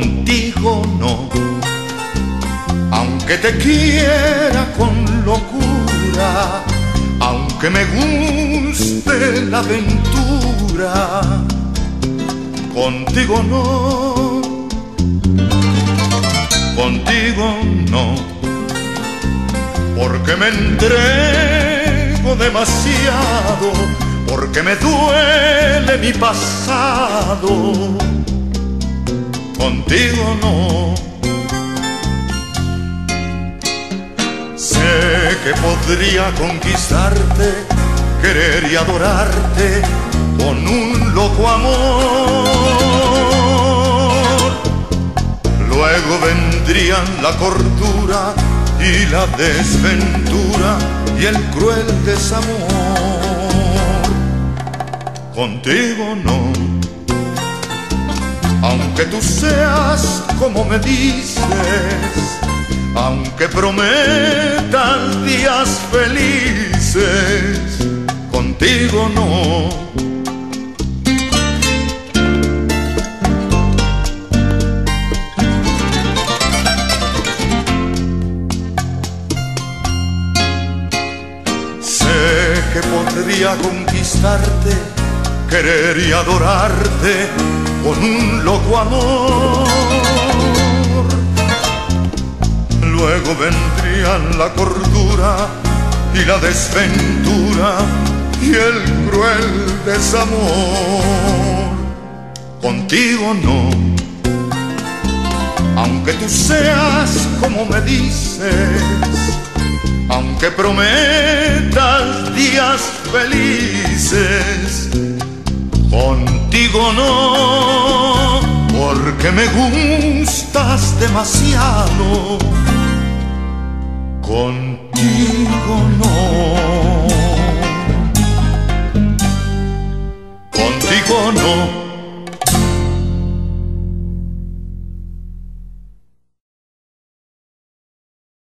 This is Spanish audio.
contigo no. Aunque te quiera con locura, aunque me guste la aventura, contigo no, contigo no, porque me entrego demasiado, porque me duele mi pasado, contigo no. Sé que podría conquistarte, querer y adorarte con un loco amor. Luego vendrían la cordura y la desventura y el cruel desamor. Contigo no, aunque tú seas como me dices aunque prometas días felices, contigo no. Sé que podría conquistarte, querer y adorarte con un loco amor luego vendrían la cordura y la desventura y el cruel desamor. Contigo no, aunque tú seas como me dices, aunque prometas días felices, no, porque me gustas demasiado contigo no. Contigo no.